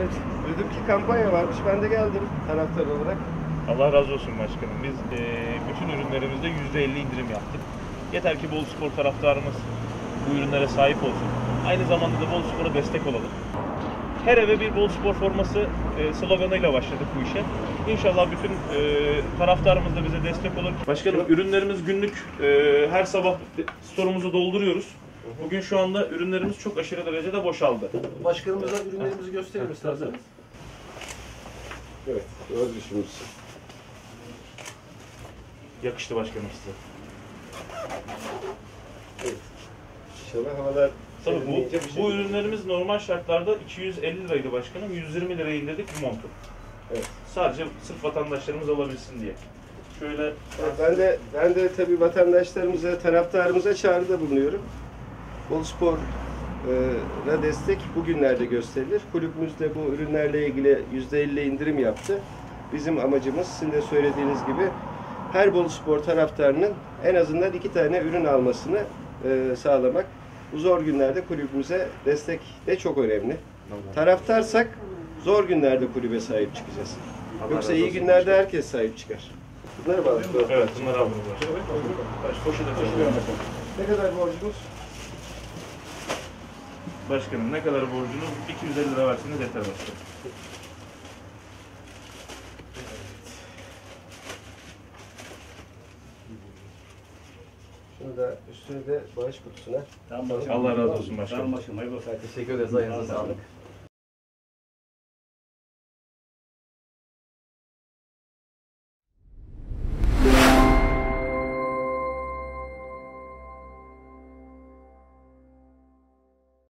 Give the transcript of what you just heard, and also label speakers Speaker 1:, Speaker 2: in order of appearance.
Speaker 1: Evet, duydum ki kampanya varmış. Ben de geldim taraftar olarak.
Speaker 2: Allah razı olsun başkanım. Biz e, bütün ürünlerimizde %50 indirim yaptık. Yeter ki Bol Spor taraftarımız bu ürünlere sahip olsun. Aynı zamanda da Bol Spor'a destek olalım. Her eve bir Bol Spor forması e, sloganıyla başladık bu işe. İnşallah bütün e, taraftarımız da bize destek olur. Başkanım ürünlerimiz günlük e, her sabah store'umuzu dolduruyoruz. Bugün şu anda ürünlerimiz çok aşırı derecede boşaldı.
Speaker 3: Başkanımıza ürünlerimizi gösterelim isterseniz.
Speaker 1: Evet, düşünmüşsün.
Speaker 2: Yakıştı başkanım size.
Speaker 1: İnşallah havalar
Speaker 2: Tabii bu,
Speaker 1: şey-
Speaker 2: bu ürünlerimiz normal şartlarda 250 liraydı başkanım. 120 liraya indirdik bu montu.
Speaker 1: Evet.
Speaker 2: Sadece sırf vatandaşlarımız alabilsin diye. Şöyle
Speaker 1: Evet, ben de ben de tabii vatandaşlarımıza, taraftarımıza çağrıda bulunuyorum. Bol Spor'a destek bugünlerde gösterilir. Kulübümüz de bu ürünlerle ilgili %50 indirim yaptı. Bizim amacımız sizin de söylediğiniz gibi her Bol Spor taraftarının en azından iki tane ürün almasını e, sağlamak. Bu zor günlerde kulübümüze destek de çok önemli. Taraftarsak zor günlerde kulübe sahip çıkacağız. Yoksa iyi günlerde herkes sahip çıkar. Bunları bağlı.
Speaker 2: evet bunları taşıyorum.
Speaker 1: Ne kadar borcumuz?
Speaker 2: Başkanım ne kadar borcunuz? 250 lira verseniz yeter başkanım.
Speaker 1: Şunu da üstünü de bağış kutusuna.
Speaker 3: Tamam başkanım.
Speaker 2: Allah razı olsun başkanım.
Speaker 3: Tamam başkanım. Hayırlı olsun. Teşekkür ederiz. Ayağınıza sağlık.